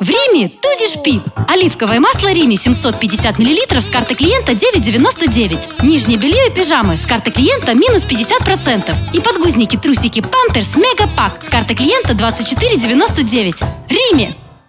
В Риме Тудиш пип. Оливковое масло Риме 750 мл с карты клиента 9,99. Нижнее белье и пижамы с карты клиента минус 50%. И подгузники, трусики, памперс, мега пак с карты клиента 24,99. Риме